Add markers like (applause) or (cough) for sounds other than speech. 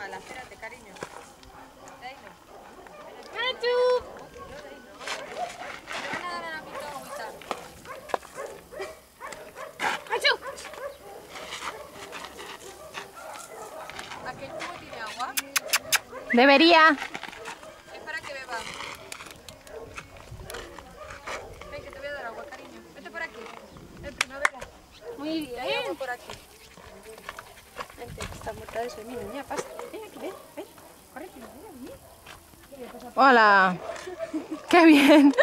mala, espérate, cariño. ¡Cachu! ¿Aquel tubo tiene agua? Debería. Es para que beba. Ven que te voy a dar agua, cariño. Vete por aquí. En primavera. Muy bien. Hay por aquí. Vente, que está muerta de sueño, niña, pasa. Ven aquí, ven, ven. Corre, ven, ven. Hola. (laughs) Qué bien.